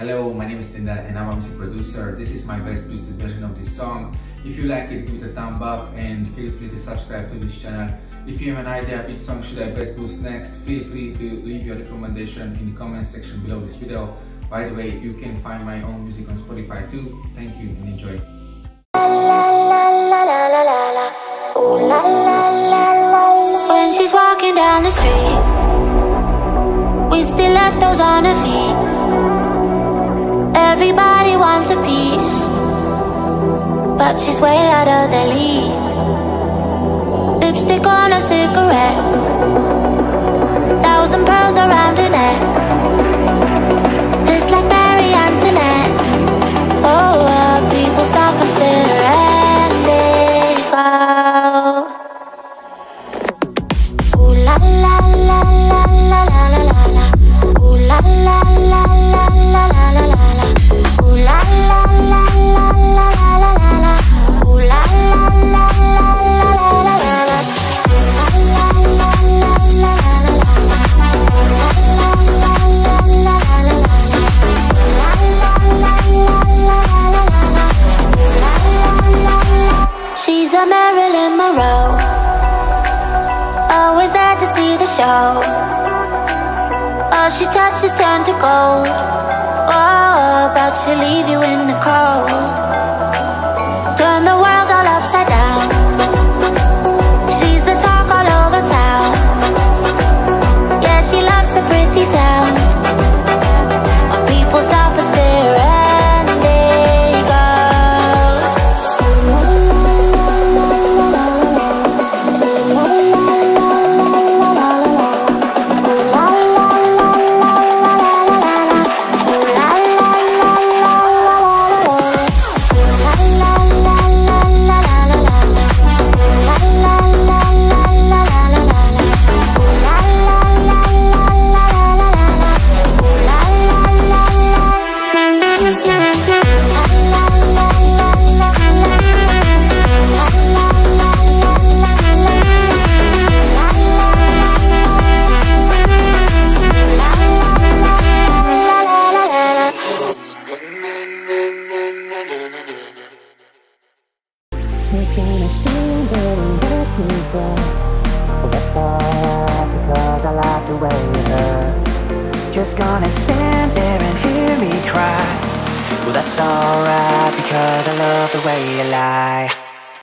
Hello, my name is TintheL and I'm a music producer. This is my bass boosted version of this song. If you like it, give it a thumb up and feel free to subscribe to this channel. If you have an idea which song should I bass boost next, feel free to leave your recommendation in the comment section below this video. By the way, you can find my own music on Spotify too. Thank you and enjoy. When she's walking down the street With stilettos on her feet Everybody wants a piece But she's way out of their league. Lipstick on a cigarette Thousand pearls around her neck. Just like Marie Antoinette. Oh, uh, people stop and stare and they go Ooh la la la la la la la la la. Ooh la la la a Marilyn Monroe. Always there to see the show. All she touches turn to gold. Oh, about to leave you in the cold. Because I like the way you look. Just gonna stand there and hear me cry. Well, that's alright because I love the way you lie.